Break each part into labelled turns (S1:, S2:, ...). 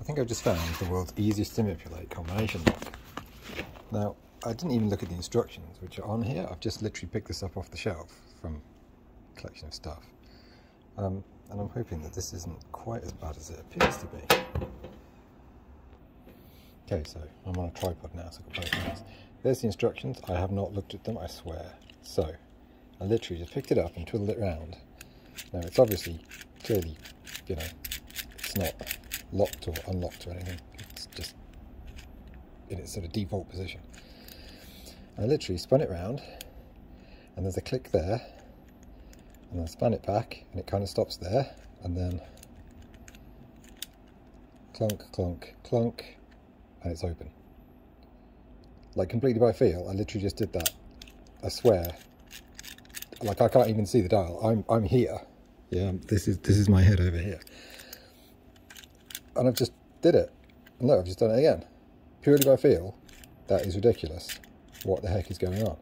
S1: I think I've just found the world's easiest to manipulate combination lock. Now, I didn't even look at the instructions which are on here. I've just literally picked this up off the shelf from a collection of stuff. Um, and I'm hoping that this isn't quite as bad as it appears to be. Okay, so I'm on a tripod now, so I can both hands. There's the instructions. I have not looked at them, I swear. So, I literally just picked it up and twiddled it round. Now, it's obviously, clearly, you know, it's not locked or unlocked or anything. It's just in its sort of default position. I literally spun it round, and there's a click there, and then spun it back, and it kind of stops there, and then clunk, clunk, clunk, and it's open. Like completely by feel, I literally just did that. I swear. Like I can't even see the dial. I'm I'm here. Yeah, this is this is my head over here. And I've just did it. And look, I've just done it again. Purely by feel. That is ridiculous. What the heck is going on?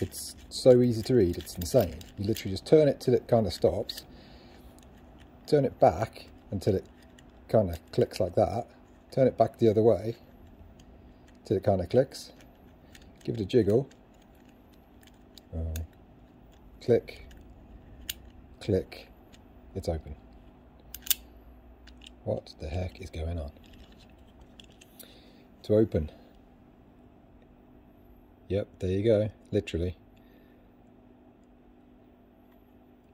S1: It's so easy to read, it's insane. You literally just turn it till it kind of stops, turn it back until it kind of clicks like that, turn it back the other way till it kind of clicks, give it a jiggle, uh, click, click, it's open. What the heck is going on? To open, Yep, there you go, literally.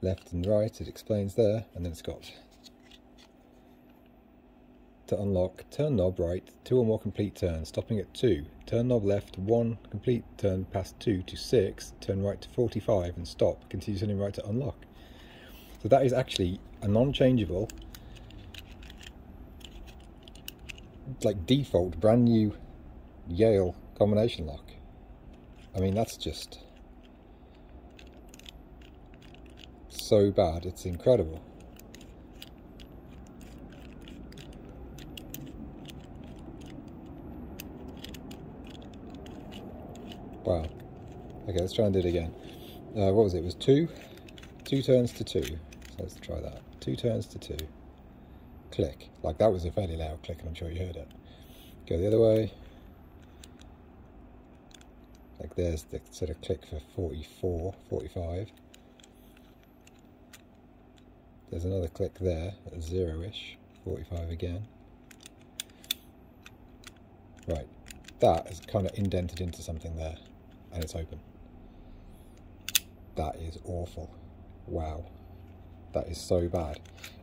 S1: Left and right, it explains there, and then it's got to unlock, turn knob right, two or more complete turns, stopping at two. Turn knob left, one complete turn past two to six, turn right to 45 and stop, continue turning right to unlock. So that is actually a non-changeable, like default, brand new Yale combination lock. I mean, that's just so bad. It's incredible. Wow. Okay, let's try and do it again. Uh, what was it? It was two? Two turns to two. So let's try that. Two turns to two. Click. Like that was a fairly loud click and I'm sure you heard it. Go the other way. Like there's the sort of click for 44 45 there's another click there at zero-ish 45 again. Right that is kind of indented into something there and it's open. That is awful. Wow that is so bad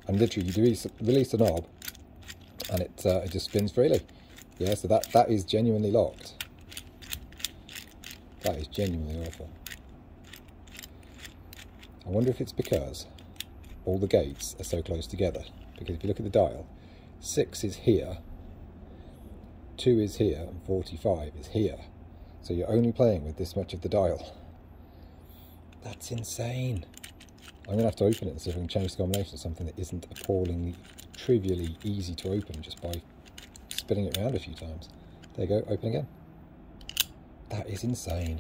S1: and literally you release, release the knob and it, uh, it just spins freely yeah so that that is genuinely locked that is genuinely awful. I wonder if it's because all the gates are so close together. Because if you look at the dial, 6 is here, 2 is here, and 45 is here. So you're only playing with this much of the dial. That's insane. I'm going to have to open it and see if I can change the combination to something that isn't appallingly, trivially easy to open just by spinning it around a few times. There you go, open again. That is insane.